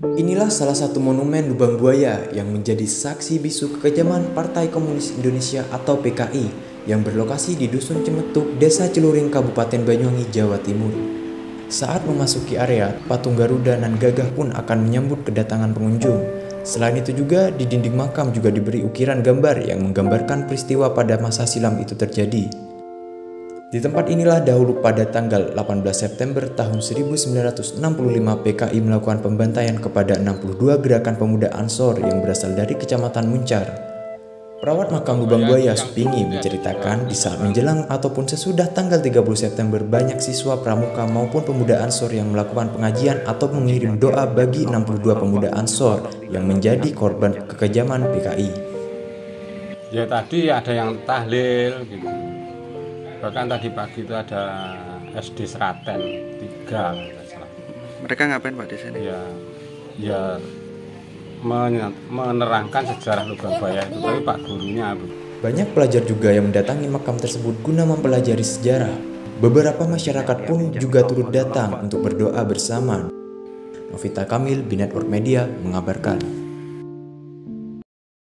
Inilah salah satu monumen Lubang Buaya yang menjadi saksi bisu kekejaman Partai Komunis Indonesia atau PKI yang berlokasi di Dusun Cemetuk, Desa Celuring, Kabupaten Banyuwangi, Jawa Timur. Saat memasuki area, patung Garuda dan Gagah pun akan menyambut kedatangan pengunjung. Selain itu juga di dinding makam juga diberi ukiran gambar yang menggambarkan peristiwa pada masa silam itu terjadi. Di tempat inilah dahulu pada tanggal 18 September tahun 1965 PKI melakukan pembantaian kepada 62 gerakan pemuda Ansor yang berasal dari Kecamatan Muncar. Perawat makam Lubang Buaya Supingi menceritakan di saat menjelang ataupun sesudah tanggal 30 September banyak siswa pramuka maupun pemuda Ansor yang melakukan pengajian atau mengirim doa bagi 62 pemuda Ansor yang menjadi korban kekejaman PKI. Ya tadi ada yang tahlil gitu bahkan tadi pagi itu ada SD Seraten tiga mereka ngapain pak di sini? Ya ya menerangkan sejarah lubang buaya itu. Tapi pak gurunya banyak pelajar juga yang mendatangi makam tersebut guna mempelajari sejarah. Beberapa masyarakat pun juga turut datang untuk berdoa bersama. Novita Kamil, Binet Media mengabarkan.